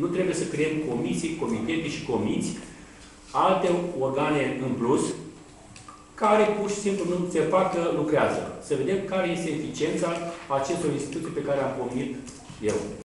Nu trebuie să creăm comisii, comitete și comiți, alte organe în plus, care pur și simplu nu se fac că lucrează. Să vedem care este eficiența acestor instituții pe care am pomenit eu.